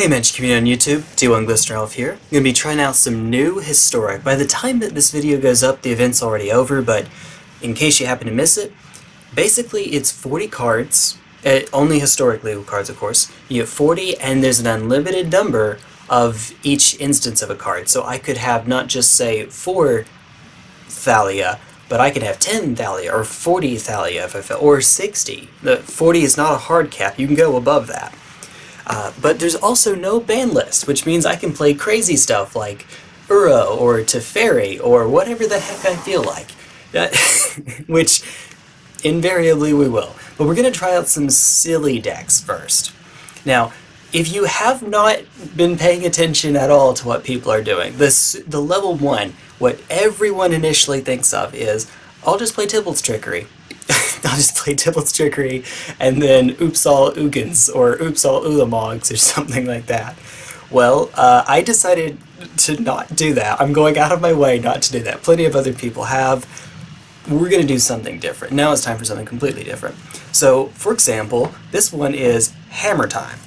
Hey Magic Community on YouTube, T1 Glistener Elf here. I'm going to be trying out some new Historic. By the time that this video goes up, the event's already over, but in case you happen to miss it, basically it's 40 cards, uh, only Historic legal cards of course. You get 40 and there's an unlimited number of each instance of a card. So I could have not just say 4 Thalia, but I could have 10 Thalia, or 40 Thalia, if I feel, or 60. The 40 is not a hard cap, you can go above that. Uh, but there's also no ban list, which means I can play crazy stuff like Uro or Teferi or whatever the heck I feel like. which invariably we will. But we're going to try out some silly decks first. Now, if you have not been paying attention at all to what people are doing, this the level 1, what everyone initially thinks of is, I'll just play Tibalt's Trickery. I'll just play Tibalt's Trickery and then Oops All or Oops All Ulamogs or something like that. Well, uh, I decided to not do that. I'm going out of my way not to do that. Plenty of other people have. We're going to do something different. Now it's time for something completely different. So, for example, this one is Hammer Time.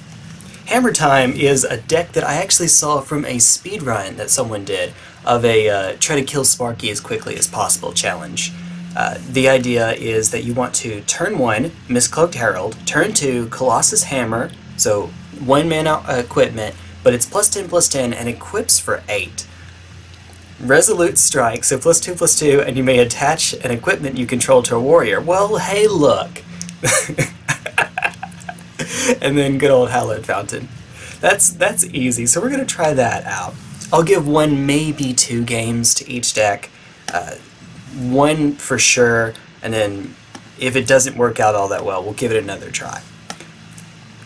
Hammer Time is a deck that I actually saw from a speedrun that someone did of a uh, try to kill Sparky as quickly as possible challenge. Uh, the idea is that you want to turn one, Mistcloaked Herald, turn two, Colossus Hammer, so one mana equipment, but it's plus 10 plus 10 and equips for 8. Resolute Strike, so plus 2 plus 2, and you may attach an equipment you control to a warrior. Well, hey look! and then good old Hallowed Fountain. That's, that's easy, so we're going to try that out. I'll give one, maybe two games to each deck. Uh, one for sure, and then if it doesn't work out all that well, we'll give it another try.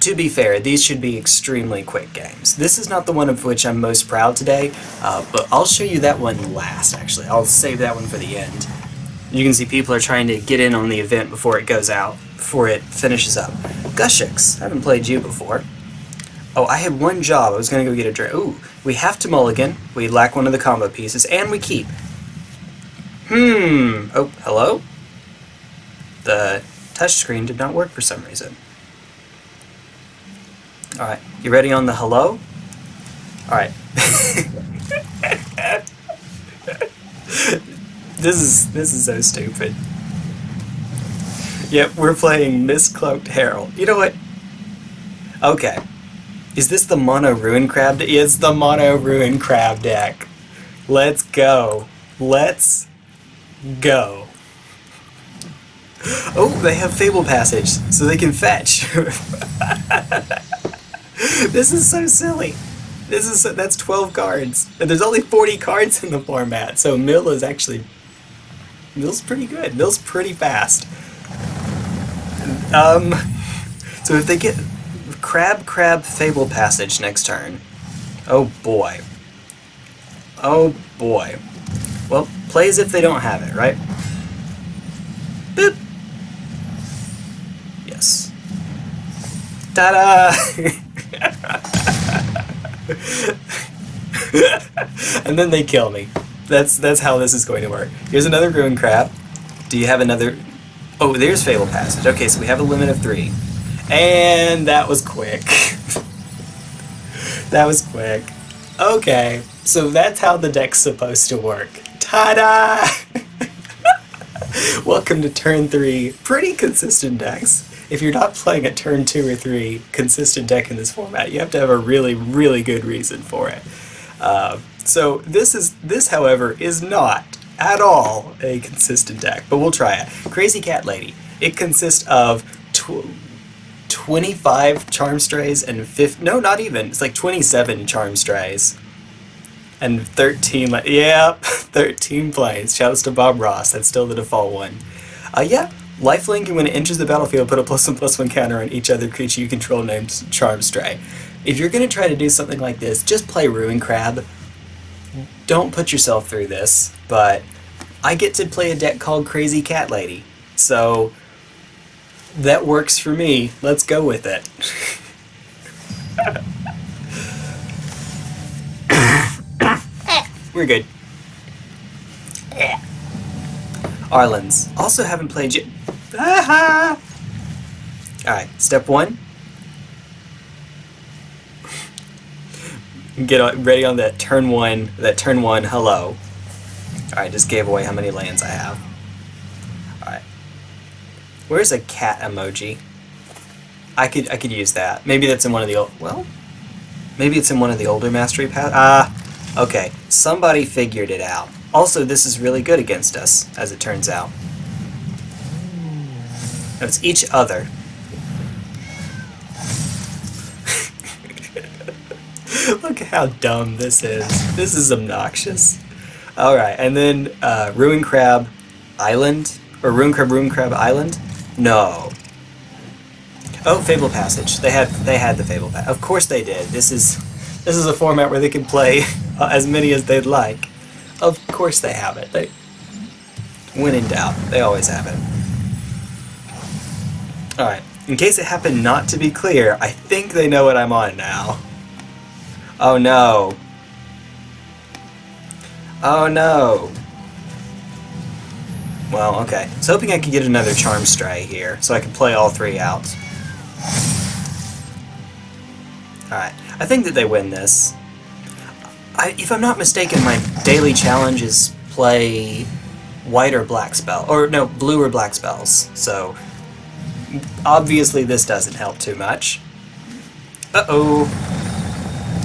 To be fair, these should be extremely quick games. This is not the one of which I'm most proud today, uh, but I'll show you that one last, actually. I'll save that one for the end. You can see people are trying to get in on the event before it goes out, before it finishes up. Gushix, I haven't played you before. Oh, I had one job. I was going to go get a drink. Ooh, we have to mulligan. We lack one of the combo pieces, and we keep. Hmm. Oh, hello? The touchscreen did not work for some reason. Alright, you ready on the hello? Alright. this is this is so stupid. Yep, we're playing Mistcloaked Herald. You know what? Okay. Is this the Mono Ruin Crab deck? It's the Mono Ruin Crab deck. Let's go. Let's go. Oh, they have Fable Passage, so they can fetch. this is so silly. This is so, that's 12 cards. And there's only 40 cards in the format, so Mill is actually Mill's pretty good. Mill's pretty fast. Um so if they get Crab Crab Fable Passage next turn. Oh boy. Oh boy. Well, play as if they don't have it, right? Boop! Yes. Ta-da! and then they kill me. That's that's how this is going to work. Here's another Ruin Crab. Do you have another... Oh, there's Fable Passage. Okay, so we have a limit of three. And that was quick. that was quick. Okay, so that's how the deck's supposed to work. Ta-da! Welcome to turn three. Pretty consistent decks. If you're not playing a turn two or three consistent deck in this format, you have to have a really, really good reason for it. Uh, so this is this, however, is not at all a consistent deck, but we'll try it. Crazy Cat Lady. It consists of tw 25 Charmed Strays and 50, no, not even. It's like 27 Charmed Strays and 13, like yeah 13 plains. Shouts to Bob Ross, that's still the default one. Uh, yeah, lifelink, when it enters the battlefield, put a plus one plus one counter on each other creature you control named Charmed Stray. If you're going to try to do something like this, just play Ruin Crab. Don't put yourself through this, but I get to play a deck called Crazy Cat Lady, so that works for me. Let's go with it. We're good. Arlands. Also haven't played yet. Alright, step one. Get ready on that turn one, that turn one hello. Alright, just gave away how many lands I have. Alright. Where's a cat emoji? I could I could use that. Maybe that's in one of the old well maybe it's in one of the older mastery paths. Ah, okay. Somebody figured it out. Also, this is really good against us, as it turns out. It's each other. Look how dumb this is. This is obnoxious. Alright, and then uh, Ruin Crab Island? Or Ruin Crab Ruin Crab Island? No. Oh, Fable Passage. They had they had the Fable Passage. Of course they did. This is this is a format where they can play uh, as many as they'd like. Of course they have it. They, when in doubt, they always have it. Alright, in case it happened not to be clear, I think they know what I'm on now. Oh no. Oh no. Well, okay. I was hoping I could get another Charmed Stray here, so I could play all three out. Alright, I think that they win this. I, if I'm not mistaken, my daily challenge is play white or black spell, or no, blue or black spells, so obviously this doesn't help too much. Uh-oh.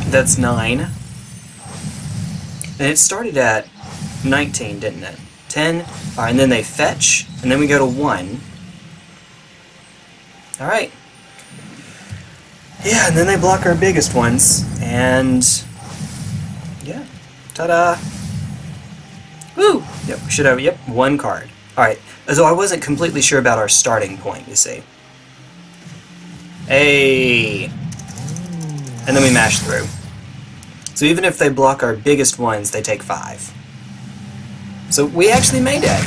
That's 9. And it started at 19, didn't it? 10, Alright, and then they fetch, and then we go to 1. Alright. Yeah, and then they block our biggest ones, and... Yeah. Ta-da! Woo! Yep, should have, yep, one card. Alright, so I wasn't completely sure about our starting point, you see. Hey! And then we mash through. So even if they block our biggest ones, they take five. So we actually made it.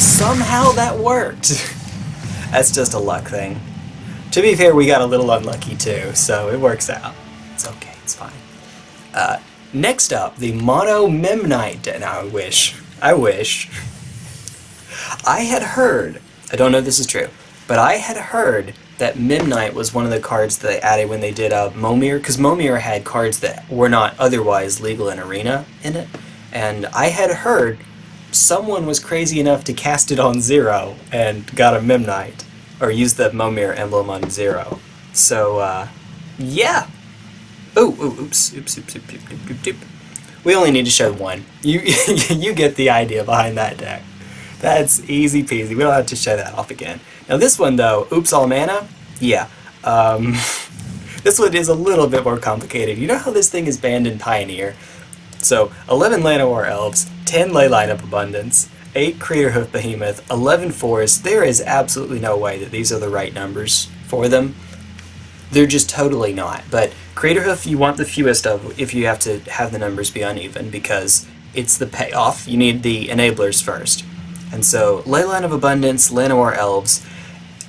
Somehow that worked. That's just a luck thing. To be fair, we got a little unlucky too, so it works out. It's okay, it's fine. Uh, next up, the Mono Memnite, and I wish, I wish. I had heard, I don't know if this is true, but I had heard that Memnite was one of the cards that they added when they did uh, Momir, because Momir had cards that were not otherwise legal in Arena in it, and I had heard someone was crazy enough to cast it on Zero and got a Memnite, or use the Momir emblem on Zero. So, uh, yeah. Oh, oh, oops, oops, oops, oops, oops, oops, oops. We only need to show one. You, you get the idea behind that deck. That's easy peasy. We don't have to show that off again. Now this one though, Oops All Mana, yeah. Um, this one is a little bit more complicated. You know how this thing is banned in Pioneer? So, 11 Llanowar Elves, 10 Leyline of Abundance, 8 Craterhoof Behemoth, 11 Forest. There is absolutely no way that these are the right numbers for them. They're just totally not. But Craterhoof you want the fewest of if you have to have the numbers be uneven because it's the payoff. You need the enablers first. And so, Leyline of Abundance, Llanowar Elves,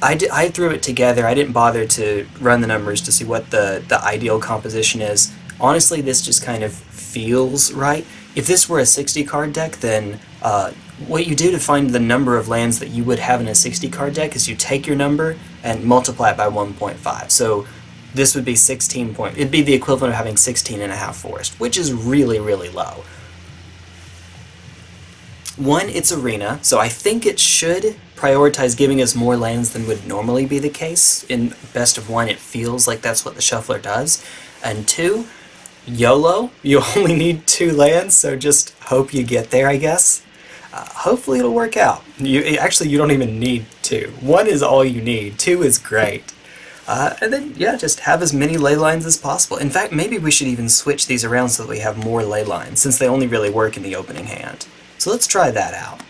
I, I threw it together. I didn't bother to run the numbers to see what the, the ideal composition is. Honestly, this just kind of feels right. If this were a 60 card deck, then uh, what you do to find the number of lands that you would have in a 60 card deck is you take your number and multiply it by 1.5. So this would be 16 point. It'd be the equivalent of having 16 and a half forest, which is really, really low. One, it's arena, so I think it should prioritize giving us more lands than would normally be the case. In best of one, it feels like that's what the shuffler does. And two, YOLO, you only need two lands, so just hope you get there, I guess. Uh, hopefully it'll work out. You Actually, you don't even need two. One is all you need. Two is great. Uh, and then, yeah, just have as many ley lines as possible. In fact, maybe we should even switch these around so that we have more ley lines, since they only really work in the opening hand. So let's try that out.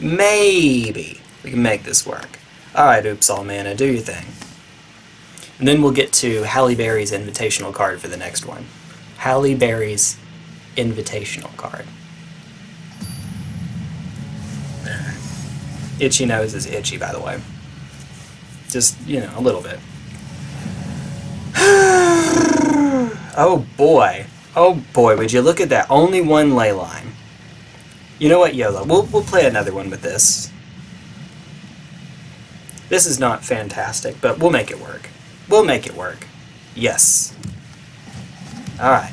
Maybe we can make this work. Alright, Oops All Mana, do your thing. And then we'll get to Halle Berry's invitational card for the next one. Halle Berry's invitational card. Itchy nose is itchy, by the way. Just, you know, a little bit. oh boy. Oh boy, would you look at that. Only one ley line. You know what, YOLO? We'll, we'll play another one with this. This is not fantastic, but we'll make it work. We'll make it work. Yes. Alright.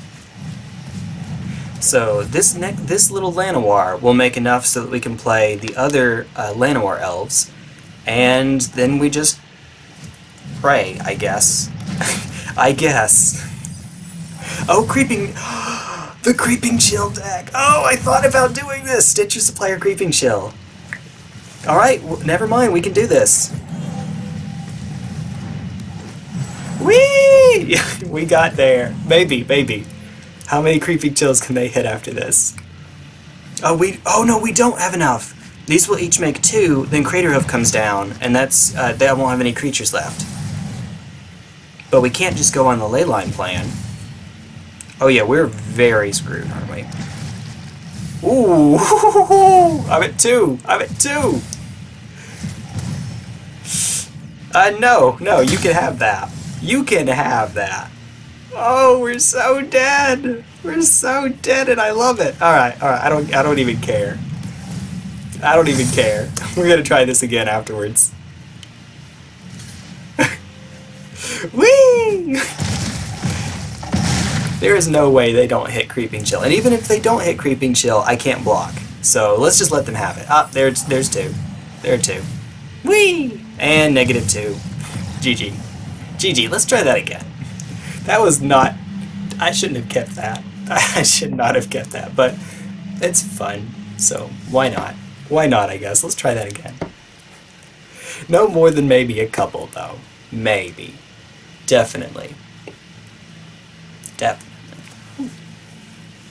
So this ne this little Llanowar will make enough so that we can play the other uh, Llanowar elves, and then we just pray, I guess. I guess. Oh, creeping... the creeping chill deck! Oh, I thought about doing this! Stitcher Supplier Creeping Chill. Alright, never mind, we can do this. Whee! we got there. Maybe, maybe. How many creepy chills can they hit after this? Oh, we. Oh no, we don't have enough. These will each make two. Then Craterhoof comes down, and that's uh, they won't have any creatures left. But we can't just go on the leyline plan. Oh yeah, we're very screwed, aren't we? Ooh, I'm at two. I'm at two. Uh, no, no, you can have that. You can have that. Oh, we're so dead. We're so dead, and I love it. All right, all right. I don't, I don't even care. I don't even care. We're gonna try this again afterwards. Whee! there is no way they don't hit Creeping Chill, and even if they don't hit Creeping Chill, I can't block. So let's just let them have it. Ah, there's, there's two. There are two. Whee! And negative two. GG. GG. Let's try that again. That was not... I shouldn't have kept that. I should not have kept that, but it's fun, so why not? Why not, I guess. Let's try that again. No more than maybe a couple, though. Maybe. Definitely. Definitely.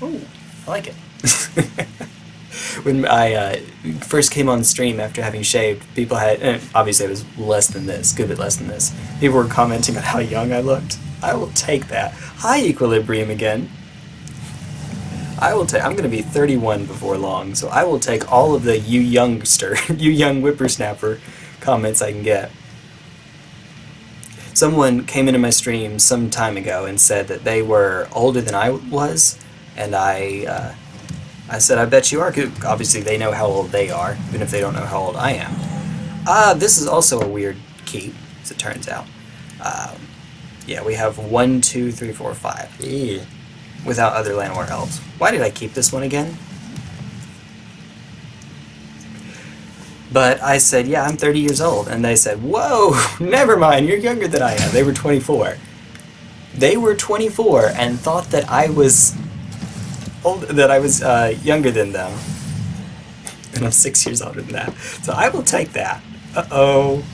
Ooh. Ooh, I like it. when I uh, first came on stream after having shaved, people had, obviously it was less than this, good bit less than this, people were commenting on how young I looked. I will take that. Hi, Equilibrium again. I will take, I'm going to be 31 before long, so I will take all of the you youngster, you young whippersnapper comments I can get. Someone came into my stream some time ago and said that they were older than I was, and I, uh, I said, I bet you are. Obviously, they know how old they are, even if they don't know how old I am. Ah, uh, this is also a weird key, as it turns out. Um, yeah, we have one, two, three, four, five. Yeah. Without other Llanowar elves. Why did I keep this one again? But I said, yeah, I'm 30 years old. And they said, whoa, never mind, you're younger than I am. They were 24. They were 24 and thought that I was old, that I was uh, younger than them. And I'm six years older than that. So I will take that. Uh-oh.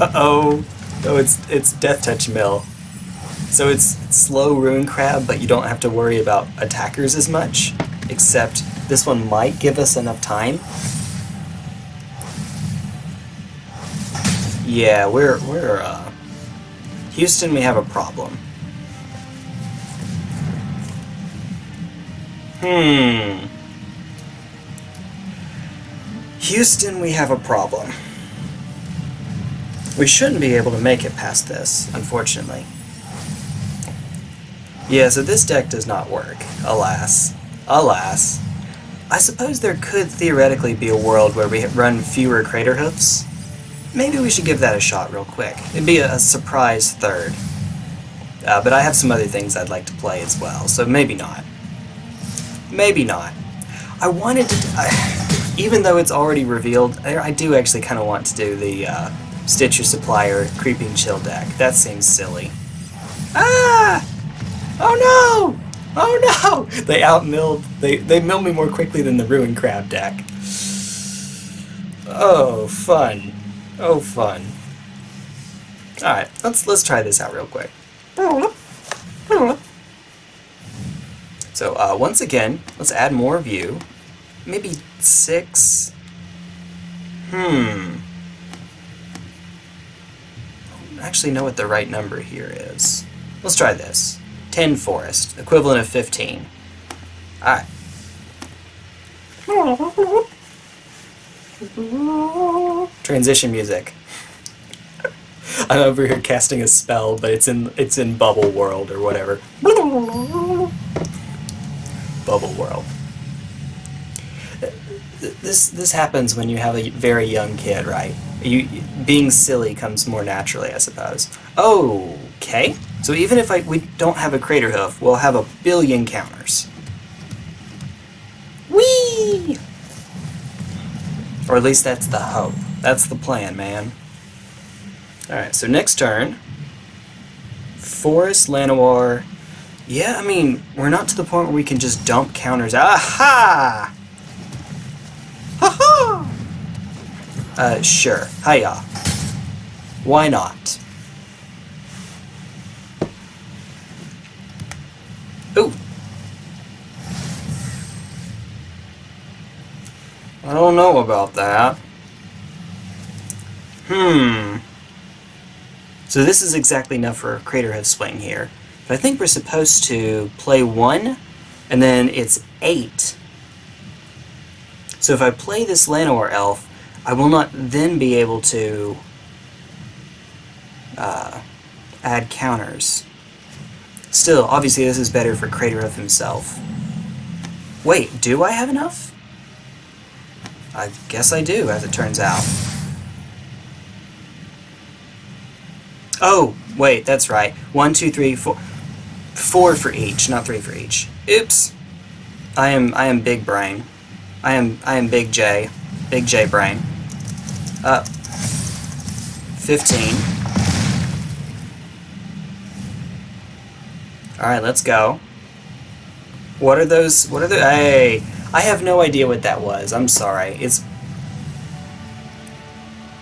Uh-oh. Oh, it's, it's Death Touch Mill. So it's slow Ruin Crab, but you don't have to worry about attackers as much, except this one might give us enough time. Yeah, we're, we're, uh... Houston, we have a problem. Hmm. Houston, we have a problem. We shouldn't be able to make it past this, unfortunately. Yeah, so this deck does not work. Alas. Alas. I suppose there could theoretically be a world where we run fewer Craterhoofs. Maybe we should give that a shot real quick. It'd be a, surprise third. Uh, but I have some other things I'd like to play as well, so maybe not. Maybe not. I wanted to... I, even though it's already revealed, I, I do actually kind of want to do the uh, Stitcher Supplier Creeping Chill deck. That seems silly. Ah! Oh no! Oh no! They outmilled. They they mill me more quickly than the Ruin Crab deck. Oh fun! Oh fun! All right, let's let's try this out real quick. So uh, once again, let's add more view. Maybe six. Hmm. I don't actually know what the right number here is. Let's try this. 10 forest, equivalent of 15. Alright. Transition music. I'm over here casting a spell, but it's in it's in Bubble World or whatever. Bubble World. This this happens when you have a very young kid, right? You being silly comes more naturally, I suppose. Okay. So even if I, we don't have a crater hoof, we'll have a billion counters. Whee! Or at least that's the hope. That's the plan, man. Alright, so next turn. Forest, Llanowar. Yeah, I mean, we're not to the point where we can just dump counters. Aha! Ha ha! Uh, sure. Hiya. Why not? I don't know about that. Hmm. So this is exactly enough for a Craterhoof swing here. But I think we're supposed to play one, and then it's eight. So if I play this Llanowar Elf, I will not then be able to uh, add counters. Still, obviously this is better for Craterhoof himself. Wait, do I have enough? I guess I do, as it turns out. Oh, wait, that's right. One, two, three, four. Four for each, not three for each. Oops. I am I am big brain. I am I am big J. Big J brain. Uh 15. Alright, let's go. What are those what are the hey I have no idea what that was. I'm sorry. It's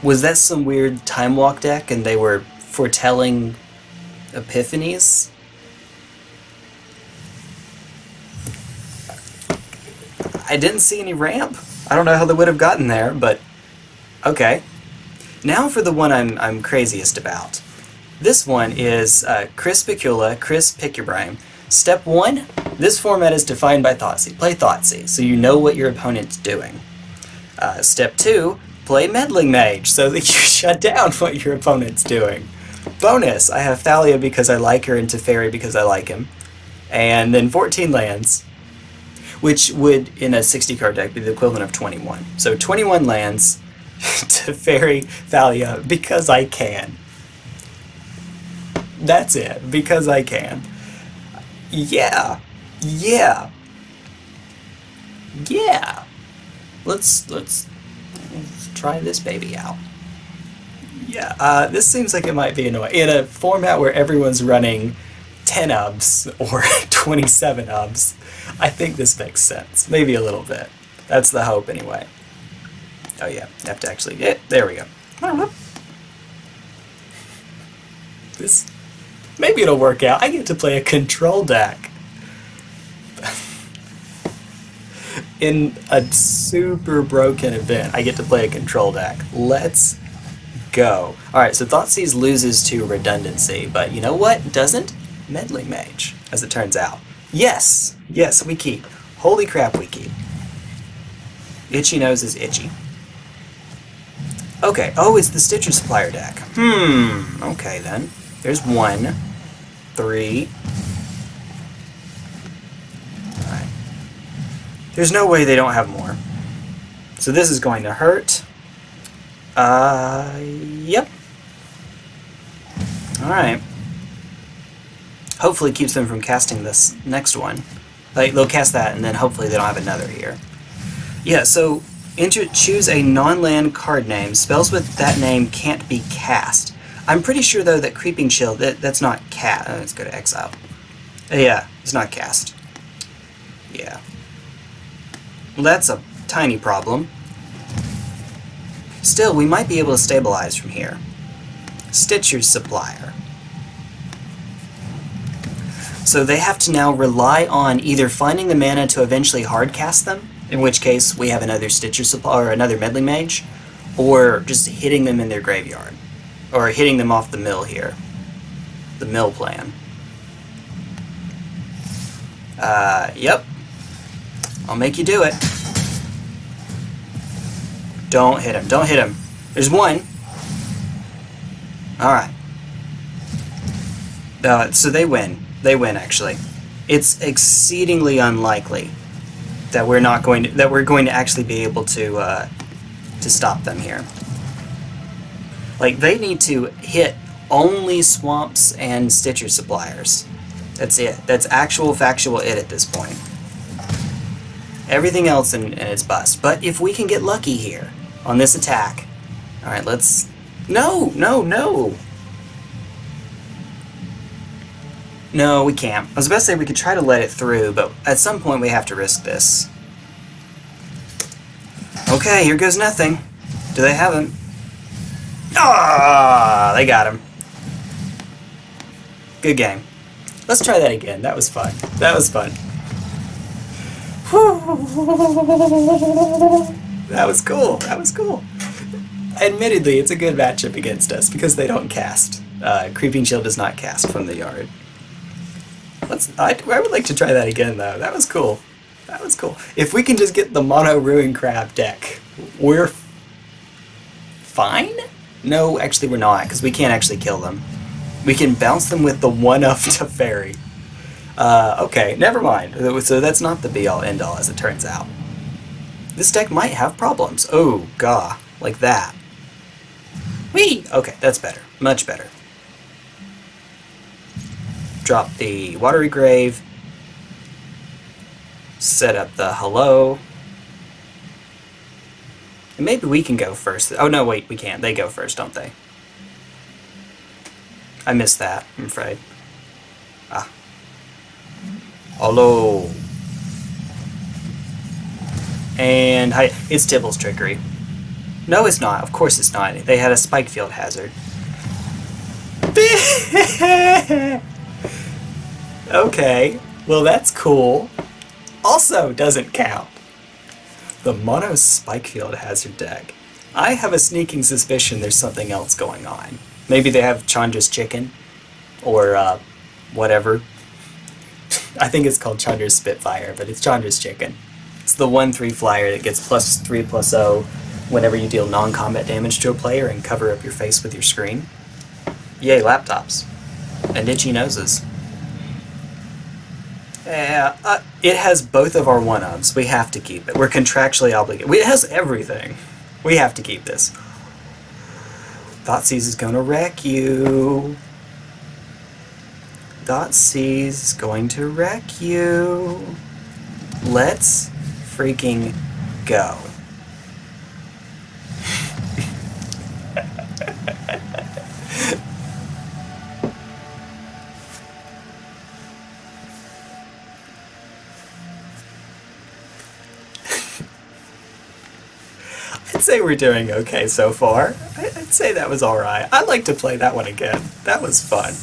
was that some weird time walk deck and they were foretelling epiphanies? I didn't see any ramp. I don't know how they would have gotten there, but okay. Now for the one I'm, I'm craziest about. This one is uh, Chris Pikula, Chris Brain. Step one, this format is defined by Thoughtseize. Play Thoughtseize, so you know what your opponent's doing. Uh, step two, play Meddling Mage, so that you shut down what your opponent's doing. Bonus, I have Thalia because I like her and Teferi because I like him. And then 14 lands, which would, in a 60 card deck, be the equivalent of 21. So 21 lands Teferi Thalia because I can. That's it, because I can. Yeah. Yeah. Yeah. Let's let's, let's try this baby out. Yeah, uh, this seems like it might be annoying. In a format where everyone's running 10 ubs or 27 ubs, I think this makes sense. Maybe a little bit. That's the hope anyway. Oh yeah, I have to actually get, there we go. This, maybe it'll work out. I get to play a control deck. In a super broken event, I get to play a control deck. Let's go. Alright, so Thoughtseize loses to Redundancy, but you know what doesn't? Meddling Mage, as it turns out. Yes! Yes, we keep. Holy crap, we keep. Itchy Nose is itchy. Okay, oh, it's the Stitcher Supplier deck. Hmm, okay then. There's one, three. Alright. There's no way they don't have more. So this is going to hurt. Uh, yep. Alright. Hopefully keeps them from casting this next one. Like, they'll cast that, and then hopefully they don't have another here. Yeah, so enter, choose a non-land card name. Spells with that name can't be cast. I'm pretty sure, though, that Creeping Chill, that, that's not cast. Oh, let's go to Exile. Uh, yeah, it's not cast. Yeah. Well, that's a tiny problem. Still, we might be able to stabilize from here. Stitcher's Supplier. So they have to now rely on either finding the mana to eventually hardcast them, in which case we have another Stitcher supplier or another Meddling Mage, or just hitting them in their graveyard, or hitting them off the mill here. The mill plan. Uh, yep. I'll make you do it. Don't hit him. Don't hit him. There's one. Alright. Uh, so they win. They win, actually. It's exceedingly unlikely that we're not going to, that we're going to actually be able to uh, to stop them here. Like they need to hit only swamps and stitcher suppliers. That's it. That's actual factual it at this point. Everything else in, in its bust. But if we can get lucky here on this attack. Alright, let's... No! No, no! No, we can't. I was about to say we could try to let it through, but at some point we have to risk this. Okay, here goes nothing. Do they have him? Ah, they got him. Good game. Let's try that again. That was fun. That was fun. That was cool. That was cool. Admittedly, it's a good matchup against us because they don't cast. Uh, Creeping Chill does not cast from the yard. Let's. I, I would like to try that again though. That was cool. That was cool. If we can just get the mono ruin crab deck, we're fine. No, actually we're not because we can't actually kill them. We can bounce them with the one up Teferi. Uh, okay, never mind. So that's not the be all end all as it turns out. This deck might have problems. Oh, gah, like that. Whee! Okay, that's better. Much better. Drop the Watery Grave. Set up the hello. And maybe we can go first. Oh, no, wait, we can't. They go first, don't they? I missed that, I'm afraid. Ah. Hello. And hi, it's Tibalt's trickery. No, it's not. Of course it's not. They had a spike field hazard. okay, well that's cool. Also doesn't count. The Mono Spike Field Hazard deck. I have a sneaking suspicion there's something else going on. Maybe they have Chandra's Chicken, or uh, whatever. I think it's called Chandra's Spitfire, but it's Chandra's Chicken. It's the 1-3 flyer that gets plus 3 plus 0 whenever you deal non-combat damage to a player and cover up your face with your screen. Yay, laptops. And itchy noses. Yeah, uh, it has both of our one-ups. We have to keep it. We're contractually obligated. It has everything. We have to keep this. Dot Thoughtseize is gonna wreck you. Dot Thoughtseize is going to wreck you. Let's freaking go. Say we're doing okay so far. I'd say that was alright. I'd like to play that one again. That was fun.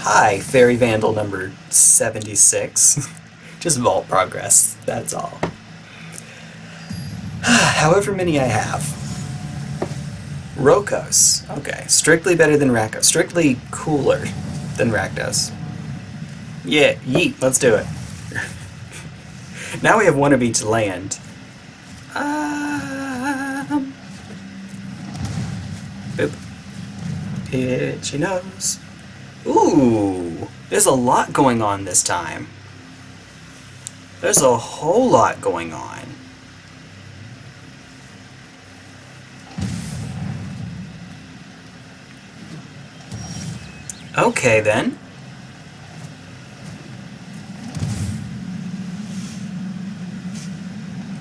Hi, Fairy Vandal number 76. Just vault progress, that's all. However many I have. Rokos. Okay, strictly better than Rakdos. Strictly cooler than Rakdos. Yeah, yeet, let's do it. now we have one of each land. Um, Itchy nose. Ooh, there's a lot going on this time. There's a whole lot going on. Okay then.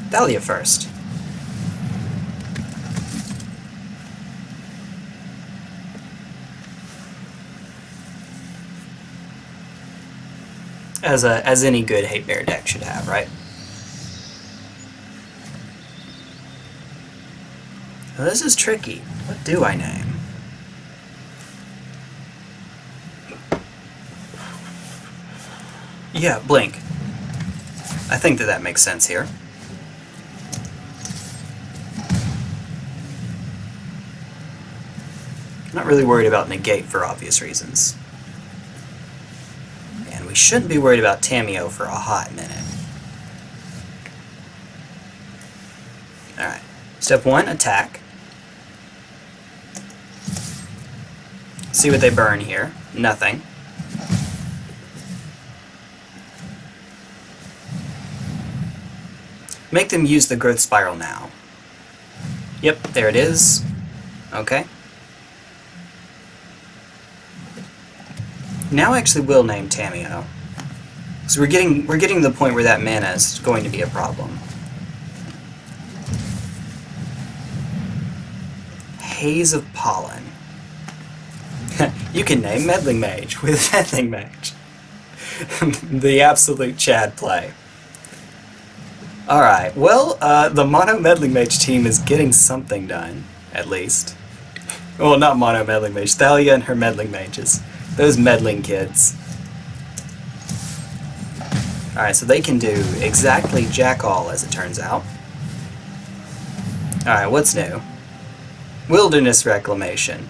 Thalia first. As a as any good hate bear deck should have, right? Now, this is tricky. What do I name? Yeah, Blink. I think that that makes sense here. Not really worried about Negate for obvious reasons. We shouldn't be worried about Tamiyo for a hot minute. Alright. Step one, attack. See what they burn here. Nothing. Make them use the growth spiral now. Yep, there it is. Okay. Now I actually will name Tamiyo. So we're getting we're getting to the point where that mana is going to be a problem. Haze of Pollen. you can name Meddling Mage with Meddling Mage. the absolute Chad play. Alright, well, uh, the Mono Meddling Mage team is getting something done, at least. Well, not Mono Meddling Mage, Thalia and her Meddling Mages. Those meddling kids. Alright, so they can do exactly jack all, as it turns out. Alright, what's new? Wilderness Reclamation.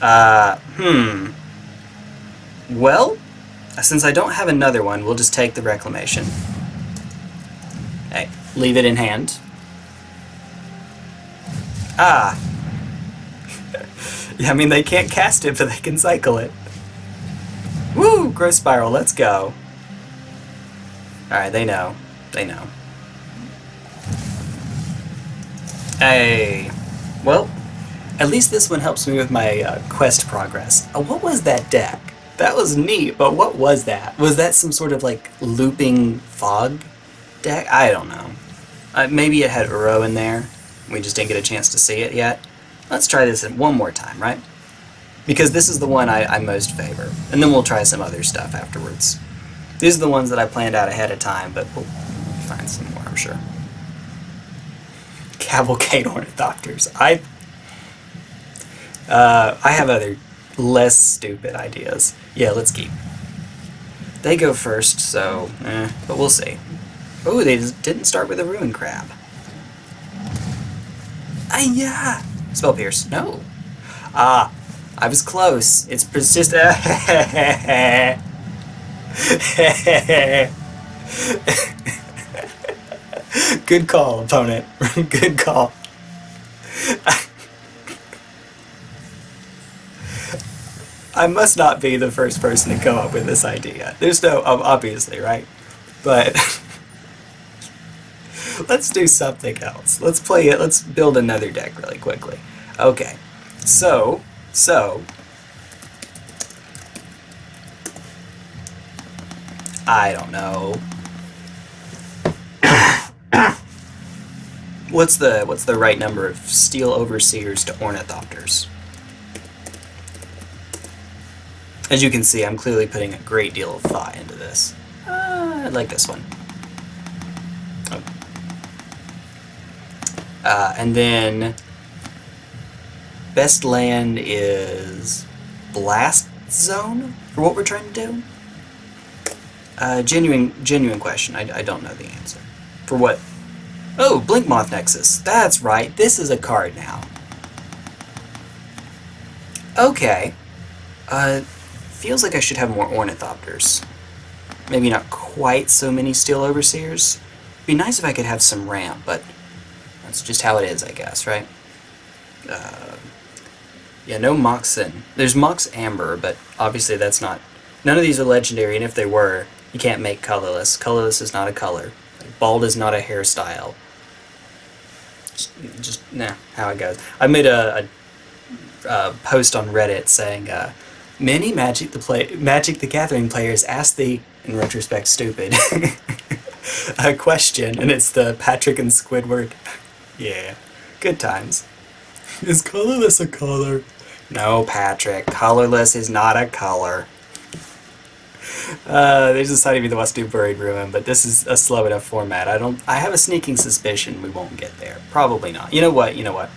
Uh, hmm. Well, since I don't have another one, we'll just take the Reclamation. Hey, leave it in hand. Ah. Yeah, I mean, they can't cast it, but they can cycle it. Woo! Growth Spiral, let's go. Alright, they know. They know. Hey. Well, at least this one helps me with my uh, quest progress. Uh, what was that deck? That was neat, but what was that? Was that some sort of like looping fog deck? I don't know. Uh, maybe it had Uro in there. We just didn't get a chance to see it yet. Let's try this one more time, right? Because this is the one I, I most favor. And then we'll try some other stuff afterwards. These are the ones that I planned out ahead of time, but we'll find some more, I'm sure. Cavalcade Ornithopters. I uh, I have other less stupid ideas. Yeah, let's keep. They go first, so, eh, but we'll see. Oh, they didn't start with a Ruin Crab. Ah, yeah! Spell Pierce. No. Ah, I was close. It's persist. Good call, opponent. Good call. I must not be the first person to come up with this idea. There's no, um, obviously, right? But let's do something else. Let's play it. Let's build another deck really quickly. Okay. So, so. I don't know. what's the what's the right number of steel overseers to ornithopters? As you can see, I'm clearly putting a great deal of thought into this. Uh, I like this one. Uh, and then best land is Blast Zone for what we're trying to do. Uh, genuine, genuine question. I, I don't know the answer. For what? Oh, Blinkmoth Nexus. That's right. This is a card now. Okay. Uh, feels like I should have more Ornithopters. Maybe not quite so many Steel Overseers. Be nice if I could have some ramp, but that's just how it is, I guess, right? Uh, yeah, no Moxen. There's Mox Amber, but obviously that's not... None of these are legendary, and if they were, you can't make colorless. Colorless is not a color. Bald is not a hairstyle. Just, just nah, how it goes. I made a, a, a post on Reddit saying, uh, Many Magic the play Magic the Gathering players ask the, in retrospect, stupid, a question, and it's the Patrick and Squidward. Yeah, good times. Is colorless a color? No, Patrick. Colorless is not a color. Uh, they decided to be the West do Buried Ruin, but this is a slow enough format. I don't. I have a sneaking suspicion we won't get there. Probably not. You know what? You know what?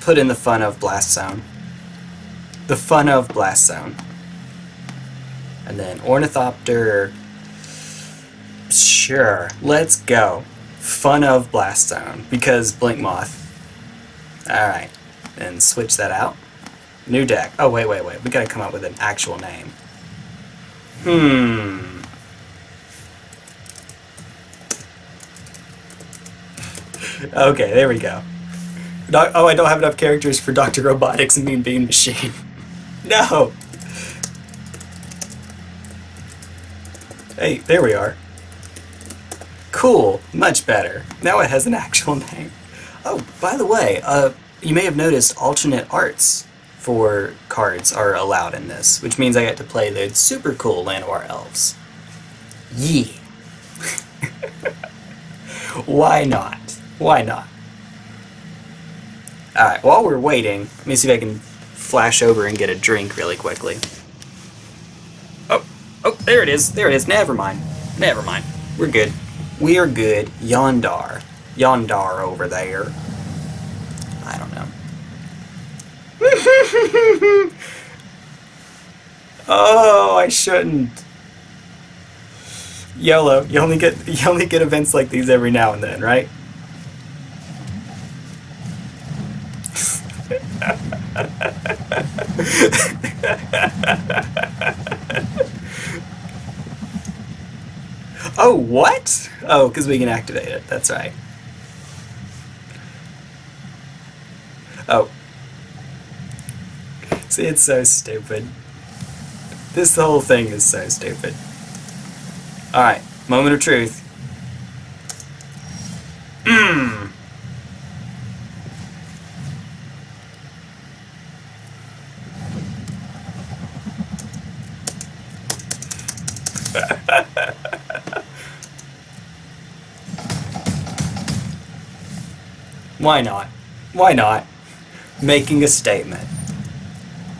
Put in the fun of Blast Zone the fun of Blast Zone. And then Ornithopter. Sure, let's go. Fun of Blast Zone because Blink Moth. Alright, and switch that out. New deck. Oh, wait, wait, wait. We gotta come up with an actual name. Hmm. okay, there we go. oh, I don't have enough characters for Dr. Robotics and Mean Bean Machine. No! Hey, there we are. Cool, much better. Now it has an actual name. Oh, by the way, uh, you may have noticed alternate arts for cards are allowed in this, which means I get to play the super cool Llanowar Elves. Yee. Why not? Why not? Alright, while we're waiting, let me see if I can flash over and get a drink really quickly. Oh, oh, there it is. There it is. Never mind. Never mind. We're good. We are good. Yondar. Yondar over there. I don't know. oh, I shouldn't. YOLO. You only get you only get events like these every now and then, right? oh, what? Oh, because we can activate it. That's right. Oh. See, it's so stupid. This whole thing is so stupid. Alright, moment of truth. Mmm. Why not? Why not? Making a statement.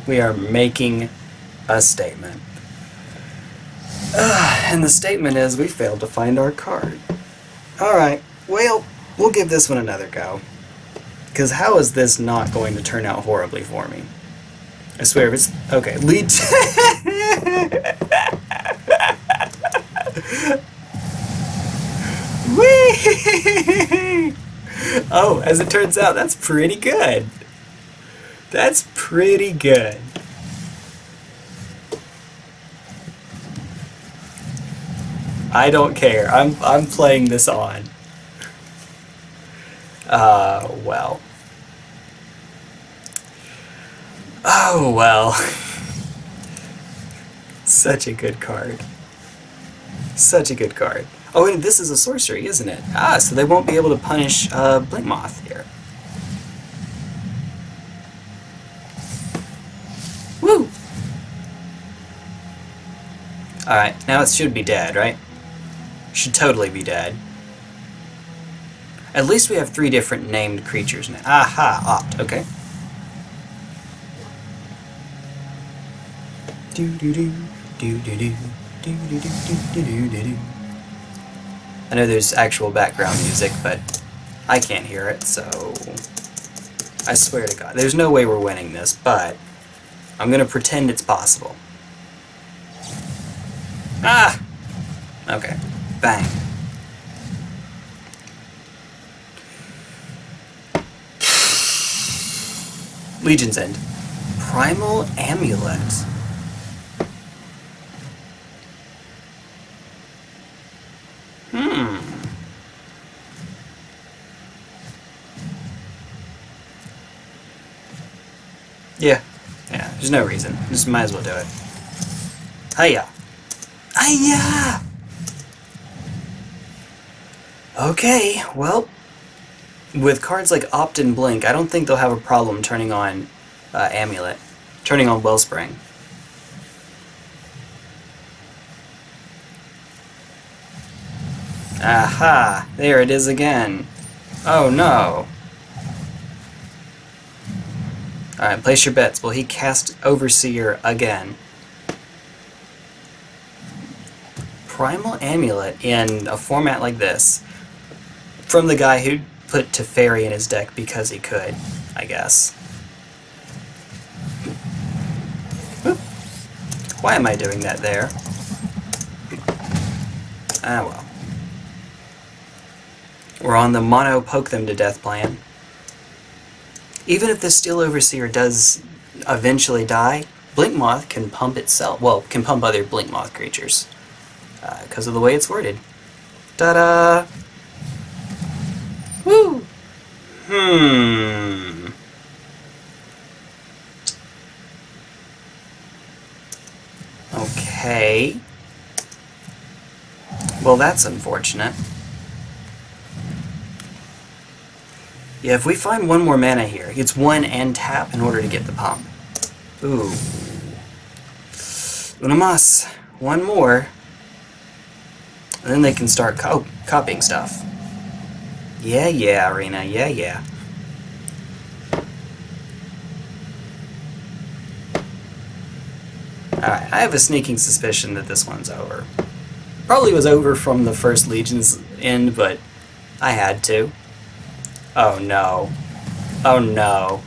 We are making a statement. Uh, and the statement is we failed to find our card. Alright, well, we'll give this one another go. Because how is this not going to turn out horribly for me? I swear if it's... Okay, lead... Whee! oh, as it turns out, that's pretty good. That's pretty good. I don't care. I'm I'm playing this on. Uh, well. Oh, well. Such a good card. Such a good card. Oh, and this is a sorcery, isn't it? Ah, so they won't be able to punish uh, Blinkmoth here. Woo! Alright, now it should be dead, right? Should totally be dead. At least we have three different named creatures now. Aha, opt, okay. Do do do do do do do do do do do do do. I know there's actual background music, but I can't hear it, so I swear to God, there's no way we're winning this, but I'm gonna pretend it's possible. Ah! Okay. Bang. Legion's End. Primal Amulet. Hmm. Yeah. Yeah, there's no reason. Just might as well do it. Hiya. Hiya! Okay, well, with cards like Opt and Blink, I don't think they'll have a problem turning on uh, Amulet, turning on Wellspring. Aha! There it is again. Oh no! Alright, place your bets. Will he cast Overseer again? Primal Amulet in a format like this from the guy who put Teferi in his deck because he could, I guess. Why am I doing that there? Ah well. We're on the mono poke them to death plan. Even if the Steel Overseer does eventually die, Blinkmoth can pump itself, well, can pump other Blinkmoth creatures. Because uh, of the way it's worded. Ta-da! Woo! Hmm. Okay. Well, that's unfortunate. Yeah, if we find one more mana here, it's one and tap in order to get the pump. Ooh. Una. One more. And then they can start co copying stuff. Yeah, yeah, Arena. Yeah, yeah. Alright, I have a sneaking suspicion that this one's over. Probably was over from the first Legion's end, but I had to. Oh no. Oh no.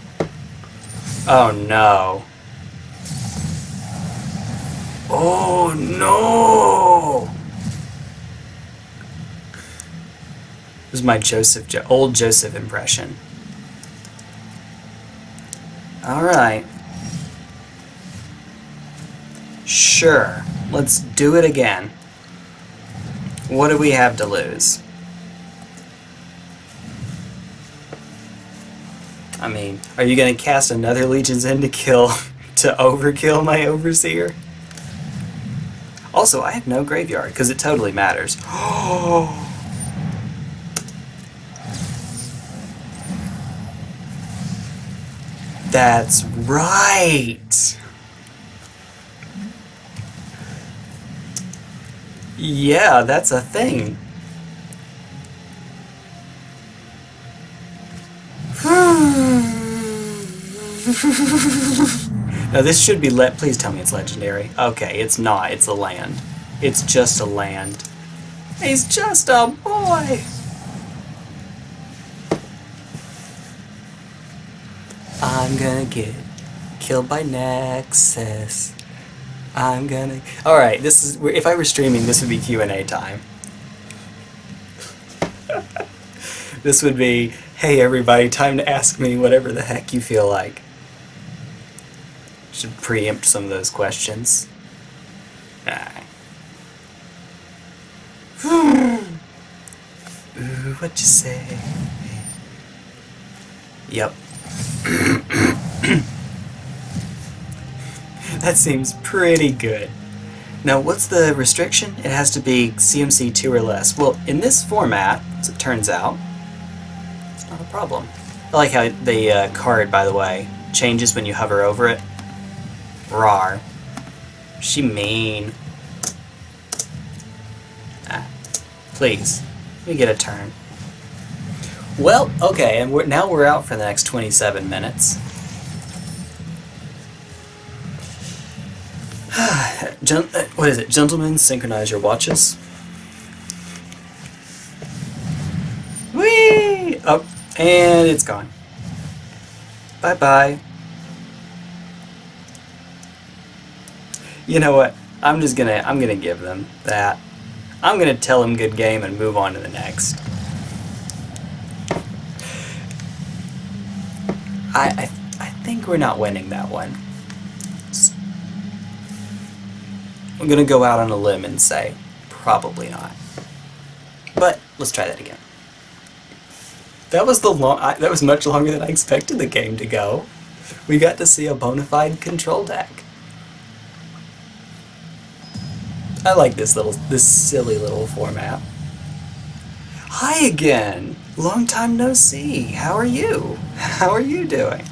Oh no. Oh no! This is my Joseph, jo old Joseph impression. Alright. Sure, let's do it again. What do we have to lose? I mean, are you going to cast another Legion's End to kill, to overkill my Overseer? Also, I have no graveyard, because it totally matters. That's right! Yeah, that's a thing. now this should be let. Please tell me it's legendary. Okay, it's not. It's a land. It's just a land. He's just a boy. I'm gonna get killed by Nexus. I'm gonna. All right, this is. If I were streaming, this would be Q and A time. this would be, hey everybody, time to ask me whatever the heck you feel like. Should preempt some of those questions. Nah. Ooh, what you say? Yep. that seems pretty good. Now, what's the restriction? It has to be CMC 2 or less. Well, in this format, as it turns out, not a problem. I like how the uh, card, by the way, changes when you hover over it. Rar. She mean. Ah, please, let me get a turn. Well, okay, and we're, now we're out for the next 27 minutes. Gen uh, what is it? Gentlemen, synchronize your watches. Whee! Oh, and it's gone. Bye-bye. You know what? I'm just gonna, I'm gonna give them that. I'm gonna tell them good game and move on to the next. I, I, I think we're not winning that one. I'm gonna go out on a limb and say, probably not. But let's try that again. That was the long. I, that was much longer than I expected the game to go. We got to see a bona fide control deck. I like this little, this silly little format. Hi again. Long time no see. How are you? How are you doing?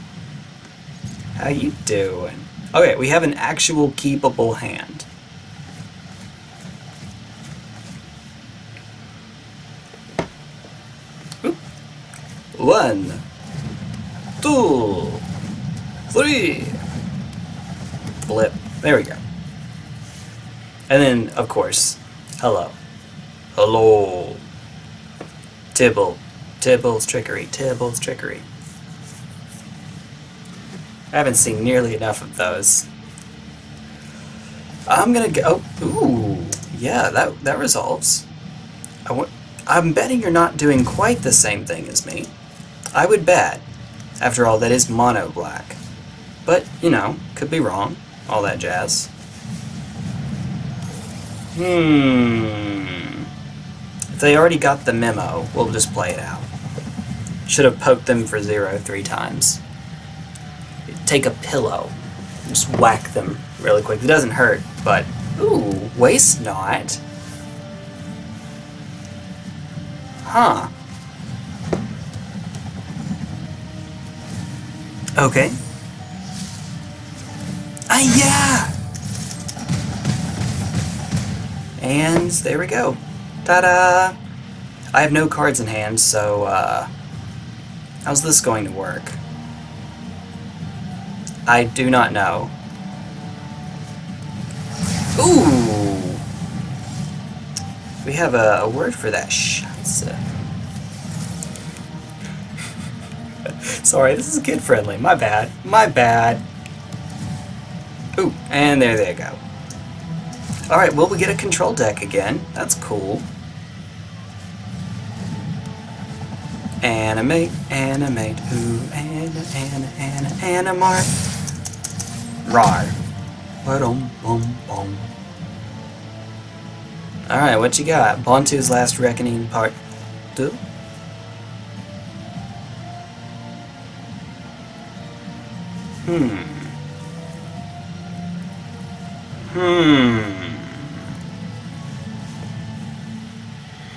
How you doing? Okay, we have an actual keepable hand. Oop. One, two, Blip. There we go. And then, of course, hello. Hello. Tibalt. Tibalt's trickery. Tibalt's trickery. I haven't seen nearly enough of those. I'm gonna go. Oh, ooh, yeah, that that resolves. I want. I'm betting you're not doing quite the same thing as me. I would bet. After all, that is mono black. But, you know, could be wrong. All that jazz. Hmm. If they already got the memo, we'll just play it out. Should have poked them for zero three times. Take a pillow, just whack them really quick. It doesn't hurt, but ooh, waste not. Huh. Okay. Hiya! And there we go. Ta-da! I have no cards in hand, so, uh, how's this going to work? I do not know. Ooh! We have a, a word for that. Scheiße. Sorry, this is kid friendly. My bad. My bad. Ooh, and there they go. Alright, well, we get a control deck again. That's cool. Animate, animate, ooh, anna, anna, anna, animate. Rar. Ba-dum, bum, bum. Alright, what you got? Bontu's Last Reckoning Part 2? Hmm. Hmm.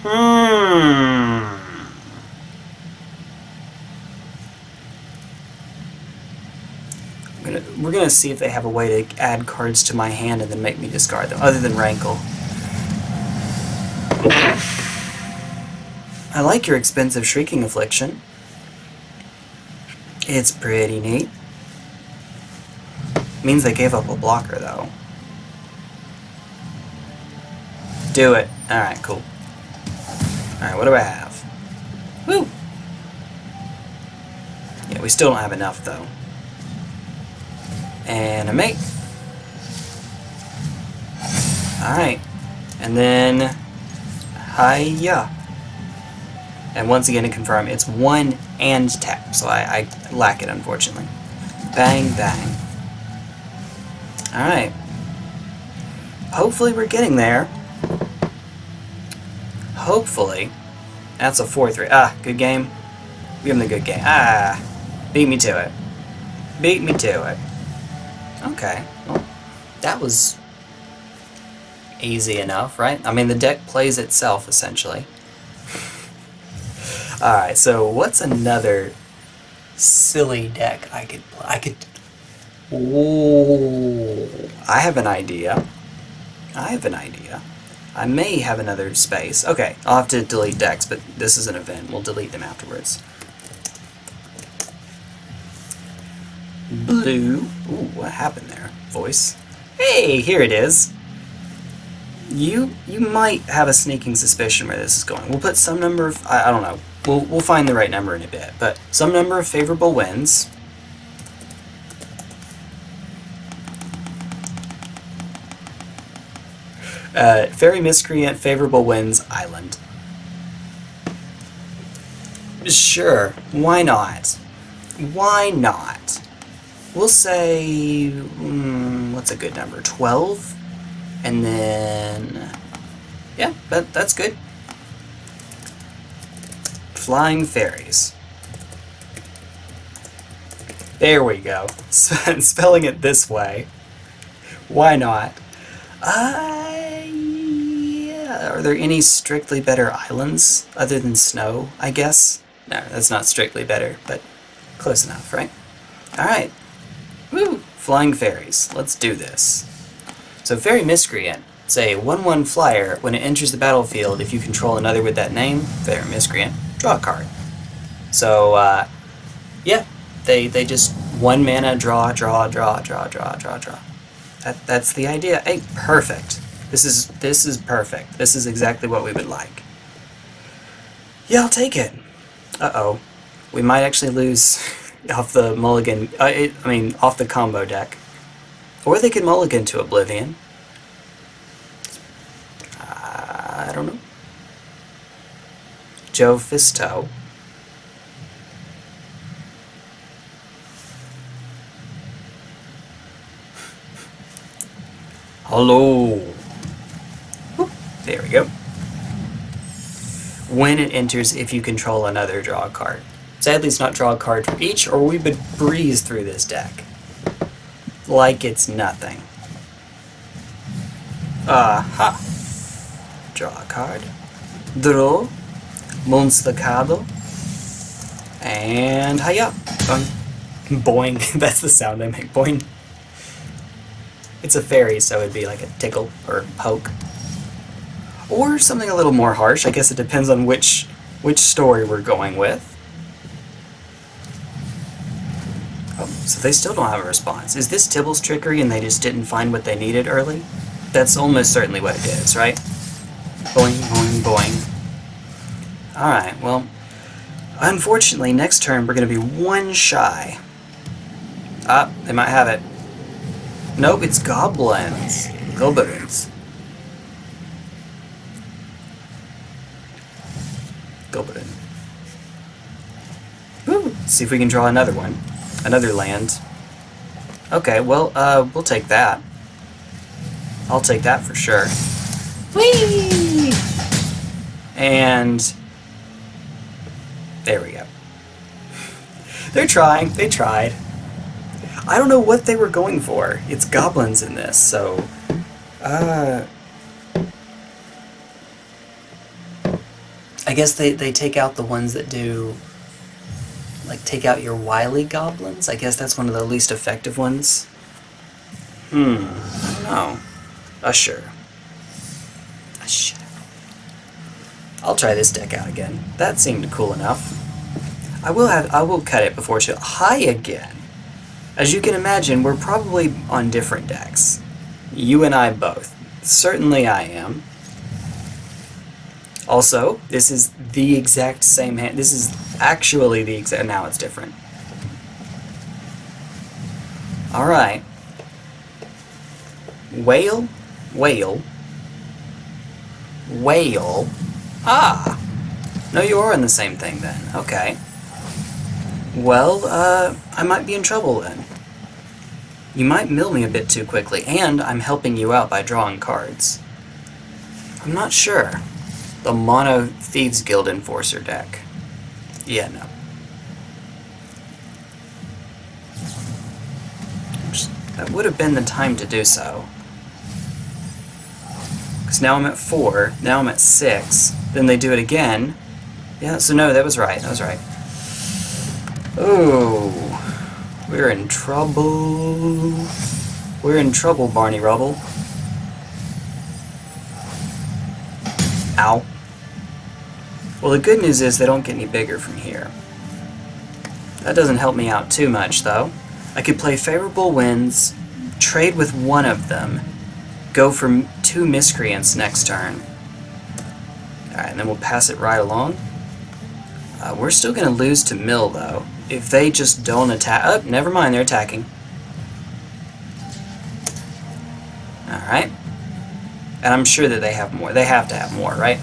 Hmm. Gonna, we're gonna see if they have a way to add cards to my hand and then make me discard them, other than Rankle. I like your expensive Shrieking Affliction. It's pretty neat. Means they gave up a blocker, though. Do it. Alright, cool. Alright, what do I have? Woo! Yeah, we still don't have enough, though. And a mate. Alright. And then... Hiya. And once again to confirm, it's one and tap, so I, I lack it, unfortunately. Bang, bang. Alright. Hopefully we're getting there. Hopefully. That's a 4-3. Ah, good game. Give him the good game. Ah, beat me to it. Beat me to it. Okay, well, that was easy enough, right? I mean, the deck plays itself, essentially. Alright, so what's another silly deck I could play? I could Ooh, I have an idea. I have an idea. I may have another space. Okay, I'll have to delete decks, but this is an event. We'll delete them afterwards. Blue. Ooh, what happened there? Voice. Hey, here it is. You you might have a sneaking suspicion where this is going. We'll put some number of I, I don't know. We'll we'll find the right number in a bit, but some number of favorable winds. Uh, Faerie Miscreant, Favorable Winds, Island. Sure, why not? Why not? We'll say, mm, what's a good number? 12? And then, yeah, that, that's good. Flying Fairies. There we go. Spelling it this way. Why not? Yeah. Are there any strictly better islands other than snow, I guess? No, that's not strictly better, but close enough, right? Alright. Woo! Flying fairies. Let's do this. So Faerie Miscreant. It's a 1-1 flyer. When it enters the battlefield, if you control another with that name, Faerie Miscreant, draw a card. So, uh, yeah, they, they just one mana, draw, draw, draw, draw, draw, draw, draw. That, that's the idea. Hey, perfect. This is this is perfect. This is exactly what we would like. Yeah, I'll take it. Uh-oh. We might actually lose off the mulligan, uh, it, I mean, off the combo deck. Or they could mulligan to Oblivion. I don't know. Joe Fisto. Hello. There we go. When it enters, if you control another, draw a card. Sadly, it's not draw a card for each, or we would breeze through this deck. Like it's nothing. Aha! Draw a card. Draw. Monstacado. And hiya! Boing. Boing. That's the sound I make. Boing. it's a fairy, so it'd be like a tickle or poke. Or something a little more harsh. I guess it depends on which which story we're going with. Oh, so they still don't have a response. Is this Tibalt's trickery and they just didn't find what they needed early? That's almost certainly what it is, right? Boing, boing, boing. Alright, well, unfortunately, next turn we're going to be one shy. Ah, they might have it. Nope, it's goblins. Goblins. Goblin. Woo! See if we can draw another one. Another land. Okay, well, uh, we'll take that. I'll take that for sure. Whee! And there we go. They're trying. They tried. I don't know what they were going for. It's goblins in this, so... Uh... I guess they, they take out the ones that do... Like, take out your wily goblins? I guess that's one of the least effective ones. Hmm. I don't know. Usher. Usher. I'll try this deck out again. That seemed cool enough. I will have I will cut it before she Hi again. As you can imagine, we're probably on different decks. You and I both. Certainly I am. Also, this is the exact same hand. This is actually the exact... Now it's different. Alright. Whale, whale, whale, Ah! No, you are in the same thing then. Okay. Well, uh, I might be in trouble then. You might mill me a bit too quickly, and I'm helping you out by drawing cards. I'm not sure. The Mono Thieves Guild Enforcer deck. Yeah, no. That would have been the time to do so. Because now I'm at 4, now I'm at 6, then they do it again. Yeah, so no, that was right, that was right. Oh, we're in trouble. We're in trouble, Barney Rubble. Ow. Well, the good news is they don't get any bigger from here. That doesn't help me out too much, though. I could play favorable winds, trade with one of them, go for two miscreants next turn. Alright, and then we'll pass it right along. Uh, we're still going to lose to Mill, though. If they just don't attack... Oh, never mind, they're attacking. Alright. And I'm sure that they have more. They have to have more, right?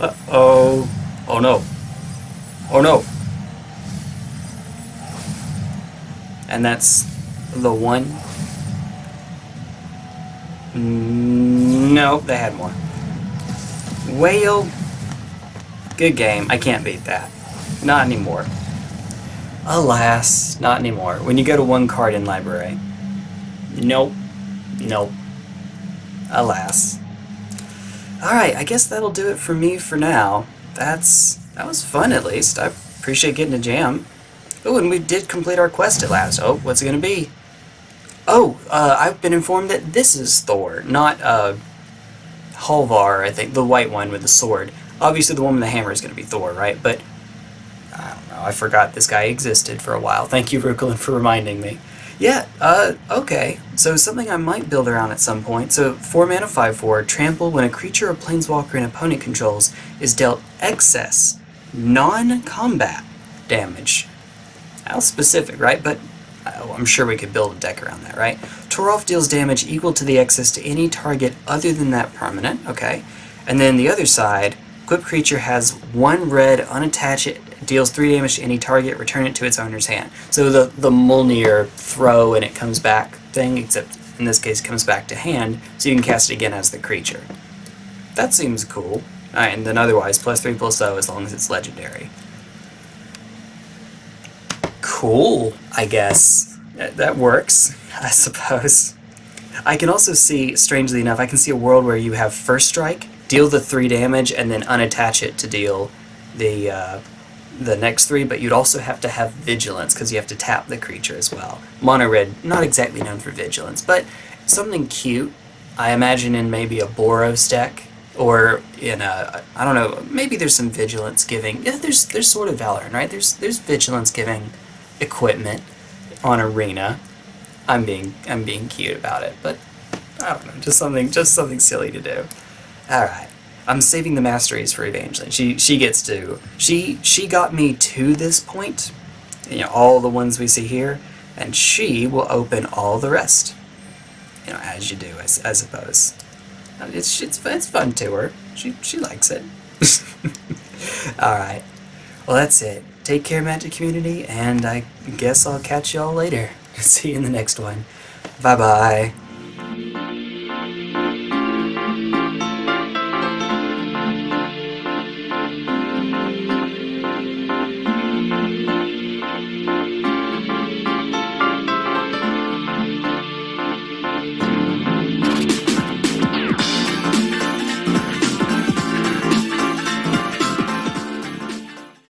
Uh-oh. Oh, no. Oh, no. And that's the one. No, they had more. Whale. Good game. I can't beat that. Not anymore. Alas, not anymore. When you go to one card in library. Nope. Nope. Alas. Alright, I guess that'll do it for me for now. That's... that was fun at least. I appreciate getting a jam. Oh, and we did complete our quest at last. Oh, what's it gonna be? Oh, uh, I've been informed that this is Thor, not uh, Halvar, I think, the white one with the sword. Obviously the one with the hammer is to be Thor, right? But, I don't know, I forgot this guy existed for a while. Thank you, Rukulin, for reminding me. Yeah, uh, okay. So something I might build around at some point. So 4 mana 5-4, trample when a creature or planeswalker an opponent controls is dealt excess, non-combat damage. How specific, right? But oh, I'm sure we could build a deck around that, right? Toralf deals damage equal to the excess to any target other than that permanent, okay? And then the other side, equipped creature has one red unattached, deals 3 damage to any target, return it to its owner's hand. So the, the Mjolnir throw and it comes back thing, except in this case comes back to hand, so you can cast it again as the creature. That seems cool. Alright, and then otherwise, plus 3 plus 0 as long as it's legendary. Cool, I guess. That works, I suppose. I can also see, strangely enough, I can see a world where you have first strike, deal the 3 damage, and then unattach it to deal the, uh, the next three, but you'd also have to have vigilance because you have to tap the creature as well. Mono red, not exactly known for vigilance, but something cute. I imagine in maybe a Boros deck or in a I don't know, maybe there's some vigilance giving. Yeah, there's there's sort of Valorant, right? There's there's vigilance giving equipment on Arena. I'm being I'm being cute about it, but I don't know, just something just something silly to do. All right. I'm saving the masteries for Evangeline. She she gets to she she got me to this point, you know, all the ones we see here, and she will open all the rest. You know, as you do, I, I suppose. It's it's it's fun to her. She she likes it. all right. Well, that's it. Take care, Magic Community, and I guess I'll catch y'all later. See you in the next one. Bye bye.